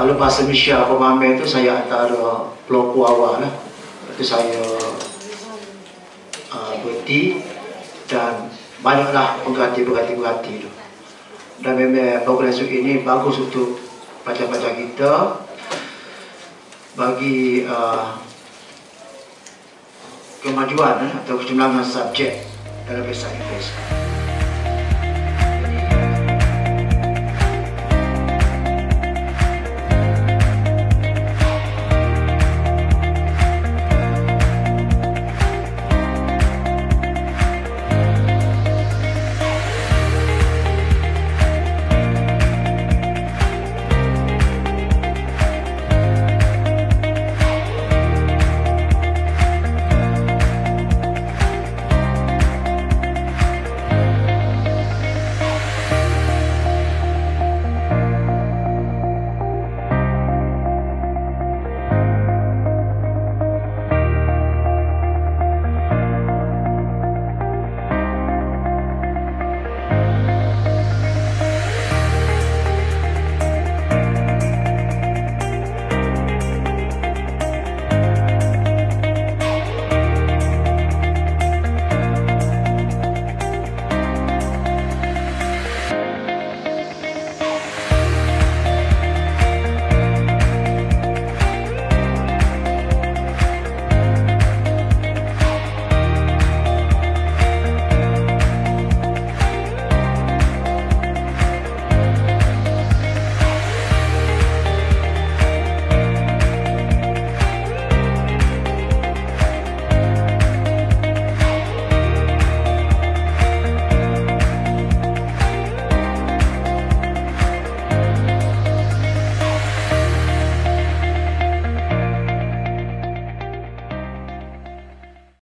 kalau bahasa Malaysia pemamer mame itu saya antara pelaku awal lah. Itu saya uh, berhenti dan banyaklah pengganti-pengganti-pengganti itu. Dan memang program Zoom ini bagus untuk pelajar-pelajar kita bagi uh, kemajuan eh, atau kecemerlangan subjek dalam bahasa Inggeris.